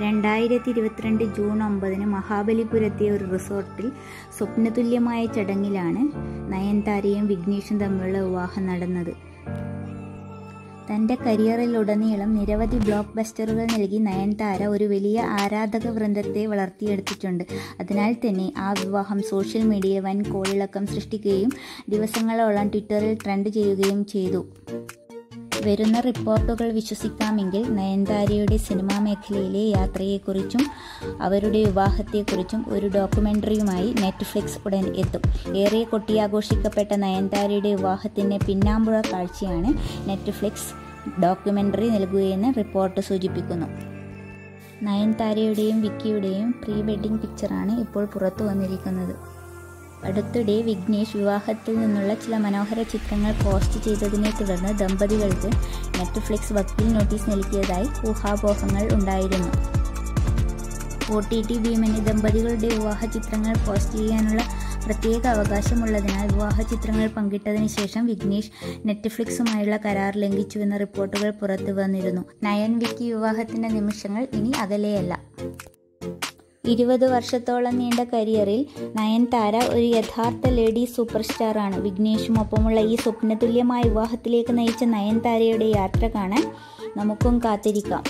രണ്ടായിരത്തി ഇരുപത്തിരണ്ട് ജൂൺ ഒമ്പതിന് മഹാബലിപുരത്തെ ഒരു റിസോർട്ടിൽ സ്വപ്നതുല്യമായ ചടങ്ങിലാണ് നയൻതാരയും വിഘ്നേഷും തമ്മിലുള്ള വിവാഹം നടന്നത്. തന്റെ കരിയറിലുടനീളം നിരവധി ബ്ലോക്ക് ബസ്റ്ററുകൾ നൽകി നയൻതാര ഒരു വലിയ ആരാധക വൃന്ദത്തെ വളർത്തിയെടുത്തിട്ടുണ്ട്. അതിനാൽ തന്നെ ആ വിവാഹം സോഷ്യൽ മീഡിയയിൽ വൻ കോളിളക്കം സൃഷ്ടിക്കുകയും ദിവസങ്ങളോളം ട്വിറ്ററിൽ ട്രെൻഡ് ചെയ്യുകയും ചെയ്തു. വരുന്ന റിപ്പോർട്ടുകൾ വിശ്വസിക്കാമെങ്കിൽ നയൻതാരയുടെ സിനിമാ മേഖലയിലെ യാത്രയെക്കുറിച്ചും അവരുടെ വിവാഹത്തെക്കുറിച്ചും ഒരു ഡോക്യുമെന്ററിയുമായി നെറ്റ്ഫ്ലിക്സ് ഉടൻ എത്തും. ഏറെ കൊട്ടിയാഘോഷിക്കപ്പെട്ട നയൻതാരയുടെ വിവാഹത്തിന്റെ പിന്നാമ്പുഴ കാഴ്ചയാണ് നെറ്റ്ഫ്ലിക്സ് ഡോക്യുമെന്ററി നൽകുകയെന്ന് റിപ്പോർട്ട് സൂചിപ്പിക്കുന്നു. നയൻതാരയുടെയും വിക്കിയുടെയും പ്രീ വെഡിംഗ് പിക്ചറാണ് ഇപ്പോൾ പുറത്തു വന്നിരിക്കുന്നത്. അടുത്തിടെ വിഘ്നേഷ് വിവാഹത്തിൽ നിന്നുള്ള ചില മനോഹര ചിത്രങ്ങൾ പോസ്റ്റ് ചെയ്തതിനെ തുടർന്ന് ദമ്പതികൾക്ക് നെറ്റ്ഫ്ലിക്സ് വക്കീൽ നോട്ടീസ് നൽകിയതായി ഊഹാപോഹങ്ങൾ ഉണ്ടായിരുന്നു. ഒ ടി ടി ഭീമന് ദമ്പതികളുടെ വിവാഹ ചിത്രങ്ങൾ പോസ്റ്റ് ചെയ്യാനുള്ള പ്രത്യേക അവകാശമുള്ളതിനാൽ വിവാഹ ചിത്രങ്ങൾ പങ്കിട്ടതിന് ശേഷം വിഘ്നേഷ് നെറ്റ്ഫ്ലിക്സുമായുള്ള കരാർ ലംഘിച്ചുവെന്ന റിപ്പോർട്ടുകൾ പുറത്തു വന്നിരുന്നു നയൻ വിക്കി വിവാഹത്തിന്റെ നിമിഷങ്ങൾ ഇനി അകലെയല്ല. ഇരുപത് വർഷത്തോളം നീണ്ട കരിയറിൽ നയൻതാര ഒരു യഥാർത്ഥ ലേഡി സൂപ്പർ സ്റ്റാറാണ് വിഘ്നേഷുമൊപ്പമുള്ള ഈ സ്വപ്നതുല്യമായ വിവാഹത്തിലേക്ക് നയിച്ച നയൻതാരയുടെ യാത്ര കാണാൻ നമുക്കും കാത്തിരിക്കാം.